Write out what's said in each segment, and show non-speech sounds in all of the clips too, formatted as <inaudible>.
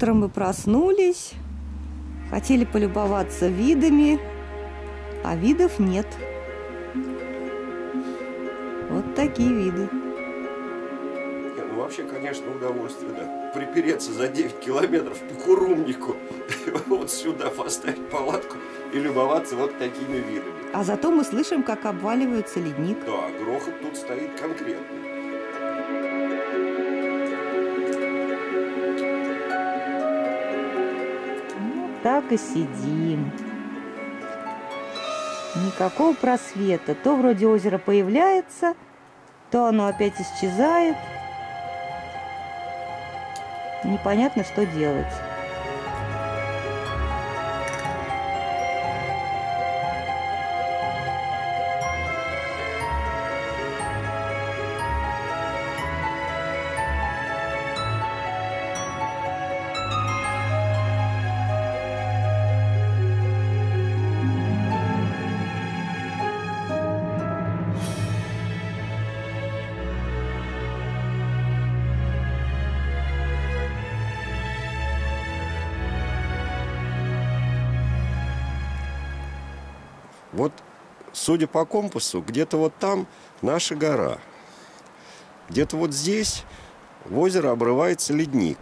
Утром мы проснулись, хотели полюбоваться видами, а видов нет. Вот такие виды. Не, ну вообще, конечно, удовольствие, да. Припереться за 9 километров по Курумнику, <laughs> вот сюда поставить палатку и любоваться вот такими видами. А зато мы слышим, как обваливается ледник. Да, грохот тут стоит конкретный. Так и сидим. Никакого просвета. То вроде озеро появляется, то оно опять исчезает. Непонятно, что делать. Вот, судя по компасу, где-то вот там наша гора. Где-то вот здесь в озеро обрывается ледник.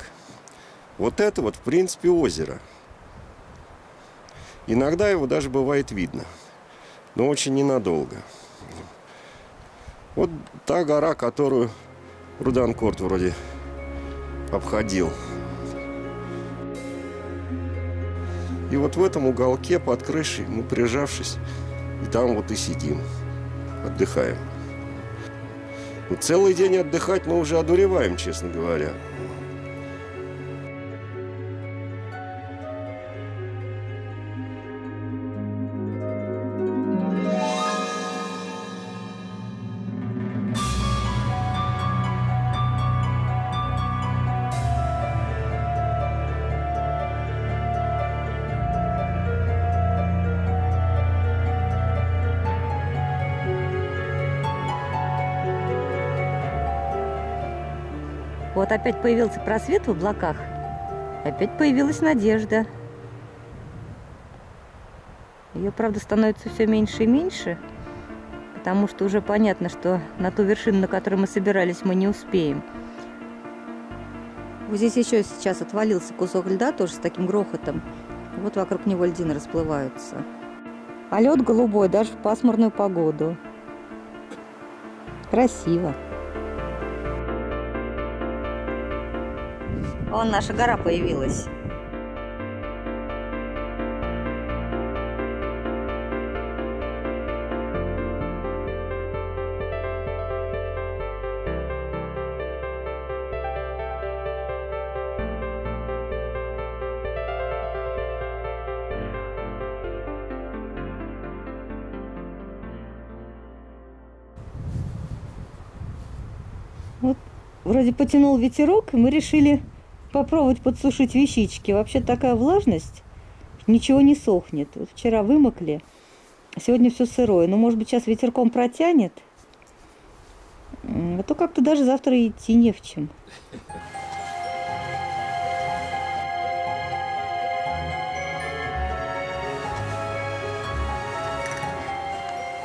Вот это вот, в принципе, озеро. Иногда его даже бывает видно, но очень ненадолго. Вот та гора, которую Руданкорт вроде обходил. И вот в этом уголке под крышей мы, прижавшись, и там вот и сидим, отдыхаем. Ну, целый день отдыхать мы уже одуреваем, честно говоря. Вот опять появился просвет в облаках, опять появилась надежда. Ее, правда, становится все меньше и меньше, потому что уже понятно, что на ту вершину, на которой мы собирались, мы не успеем. Вот здесь еще сейчас отвалился кусок льда, тоже с таким грохотом. Вот вокруг него льдины расплываются. А лед голубой даже в пасмурную погоду. Красиво. Вон наша гора появилась. Вроде потянул ветерок, и мы решили попробовать подсушить вещички. Вообще такая влажность, ничего не сохнет. Вот вчера вымокли, сегодня все сырое. Но, может быть, сейчас ветерком протянет. А то как-то даже завтра идти не в чем.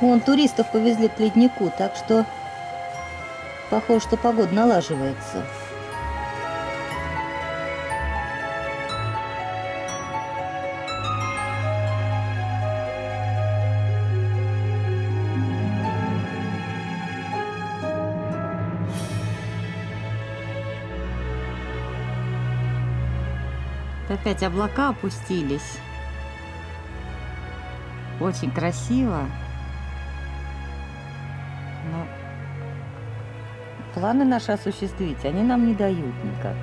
Вон туристов повезли к леднику, так что похоже, что погода налаживается. Опять облака опустились. Очень красиво. Но планы наши осуществить они нам не дают никак.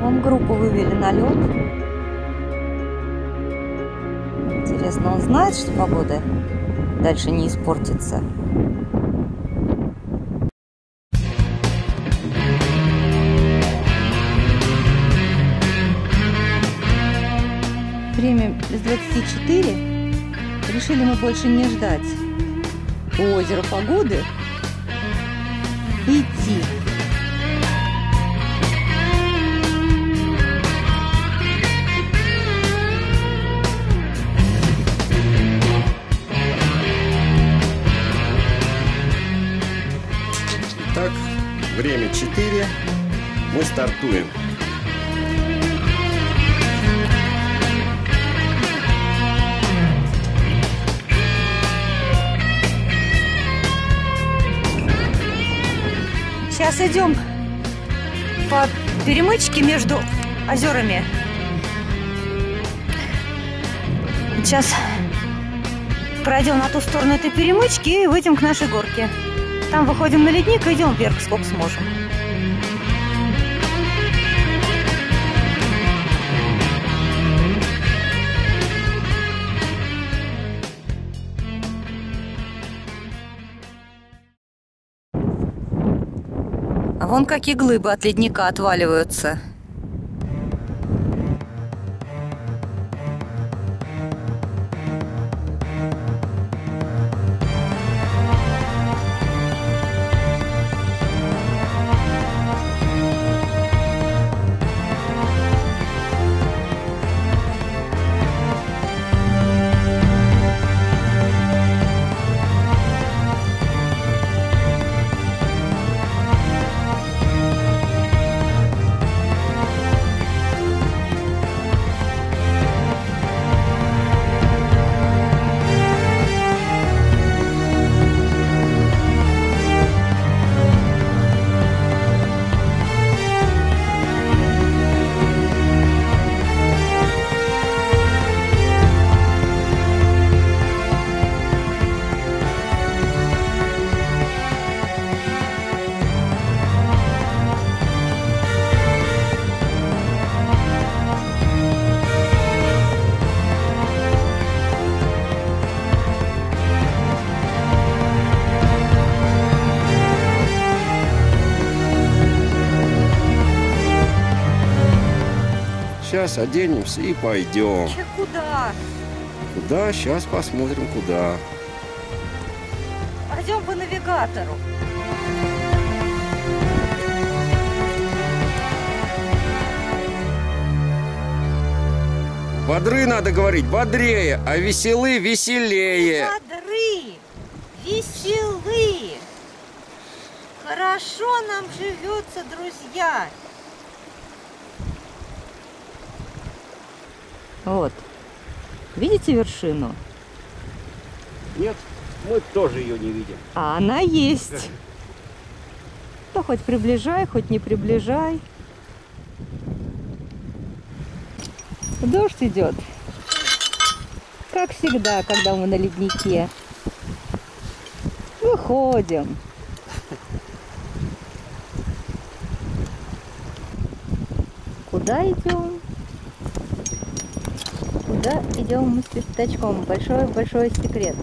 Вон группу вывели на лед. Интересно, он знает, что погода дальше не испортится? время без 24 решили мы больше не ждать у озера погоды идти. Мы стартуем. Сейчас идем по перемычке между озерами. Сейчас пройдем на ту сторону этой перемычки и выйдем к нашей горке. Там выходим на ледник и идем вверх, сколько сможем. Вон какие глыбы от ледника отваливаются. Сейчас оденемся и пойдем. Че куда? Куда? Сейчас посмотрим, куда. Пойдем по навигатору. Бодры надо говорить, бодрее, а веселы веселее. Бодры, веселы. Хорошо нам живется, друзья. Вот. Видите вершину? Нет, мы тоже ее не видим. А она есть. То хоть приближай, хоть не приближай. Дождь идет. Как всегда, когда мы на леднике. Выходим. Куда идем? Куда идем мы с пятачком? Большой-большой секрет.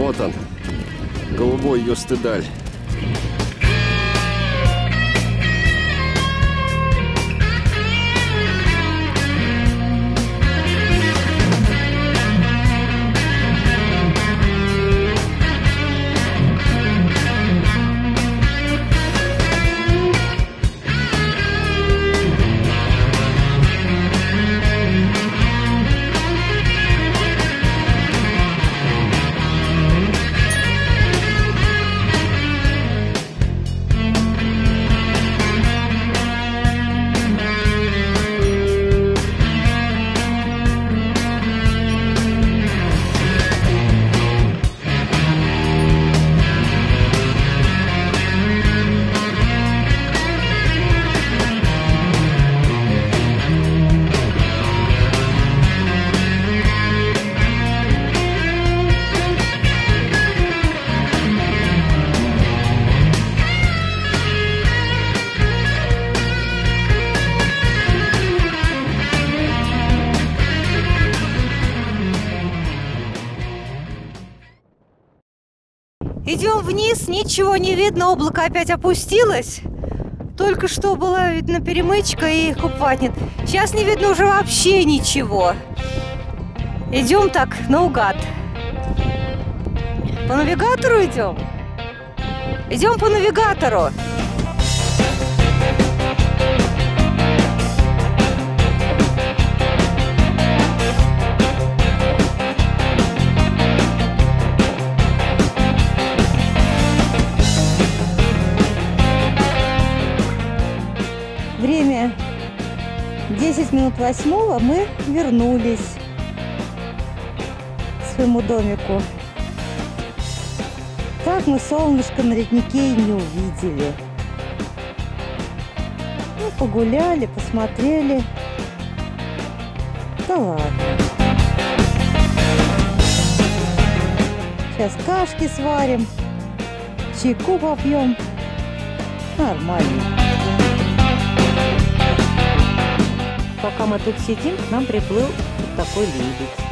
Вот он, голубой Юстедаль. Идем вниз, ничего не видно, облако опять опустилось. Только что была видно перемычка и купатник. Сейчас не видно уже вообще ничего. Идем так, наугад. По навигатору идем? Идем по навигатору. 10 минут восьмого мы вернулись к своему домику. Так мы солнышко на леднике и не увидели. Ну, погуляли, посмотрели. Да ладно. Сейчас кашки сварим, чайку попьем. Нормально. Пока мы тут сидим, к нам приплыл вот такой лебедь.